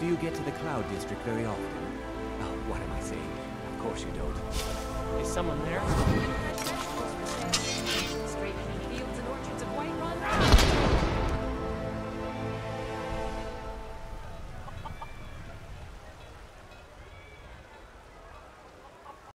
Do you get to the Cloud District very often? Oh, what am I saying? Of course you don't. Is someone there?